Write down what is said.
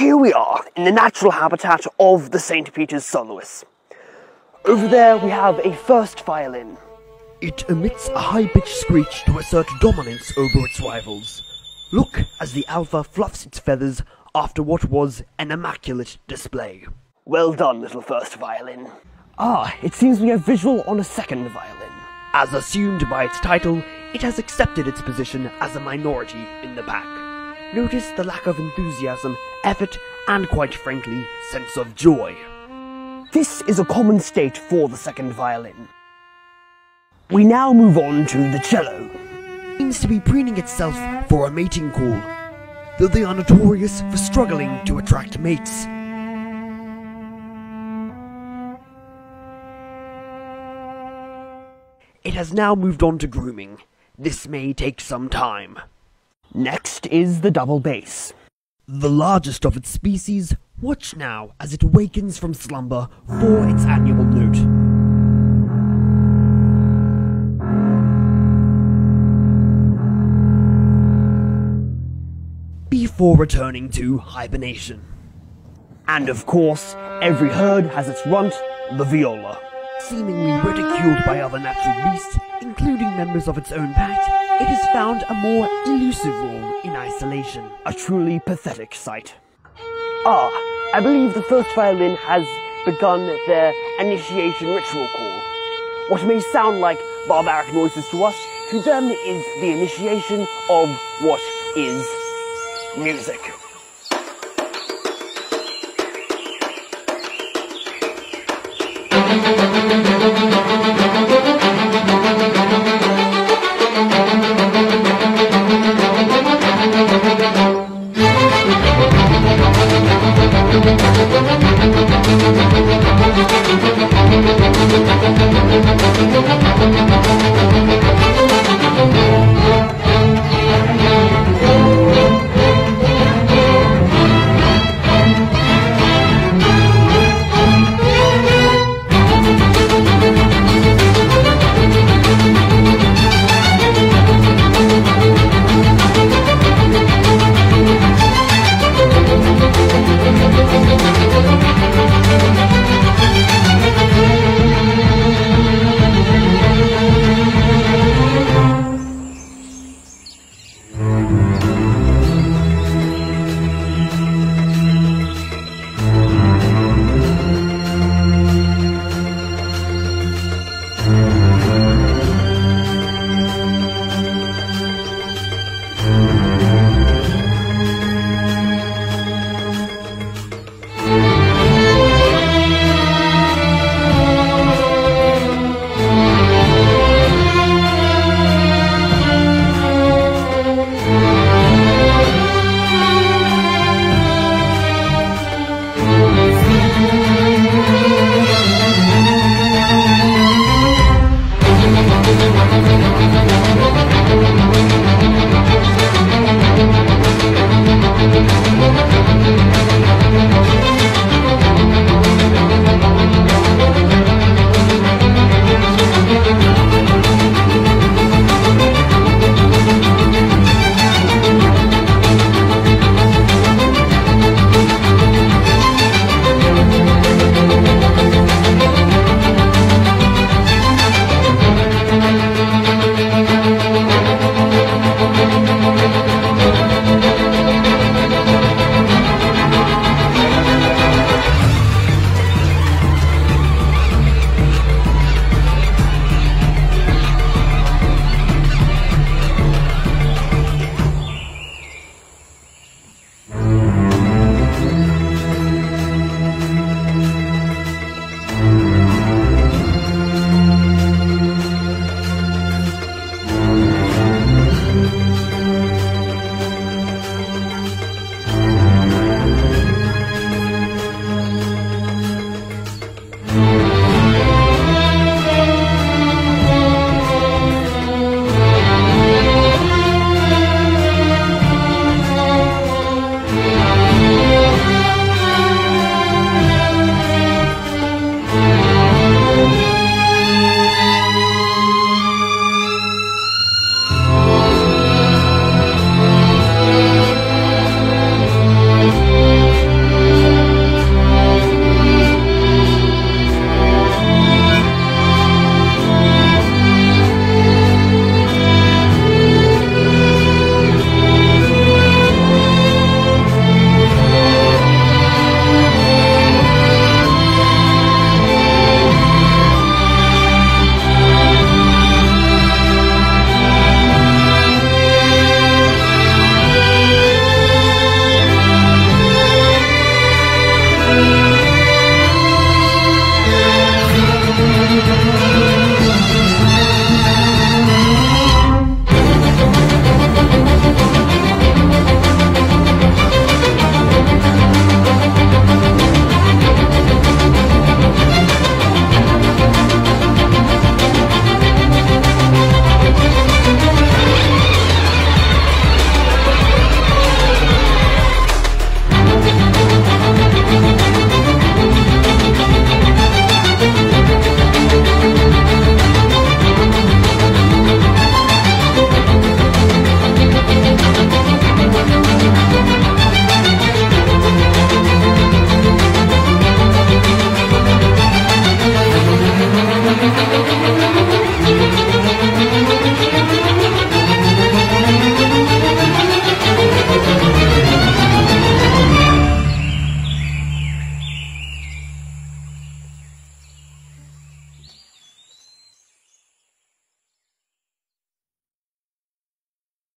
Here we are, in the natural habitat of the St. Peter's soloist. Over there we have a first violin. It emits a high-pitched screech to assert dominance over its rivals. Look as the alpha fluffs its feathers after what was an immaculate display. Well done, little first violin. Ah, it seems we have visual on a second violin. As assumed by its title, it has accepted its position as a minority in the pack. Notice the lack of enthusiasm, effort, and quite frankly, sense of joy. This is a common state for the second violin. We now move on to the cello. Seems to be preening itself for a mating call, though they are notorious for struggling to attract mates. It has now moved on to grooming. This may take some time. Next is the double bass. The largest of its species, watch now as it awakens from slumber for its annual note. Before returning to hibernation. And of course, every herd has its runt, the viola. Seemingly ridiculed by other natural beasts, including members of its own pack, it has found a more elusive role in isolation. A truly pathetic sight. Ah, I believe the first violin has begun their initiation ritual call. What may sound like barbaric noises to us, to them is the initiation of what is music.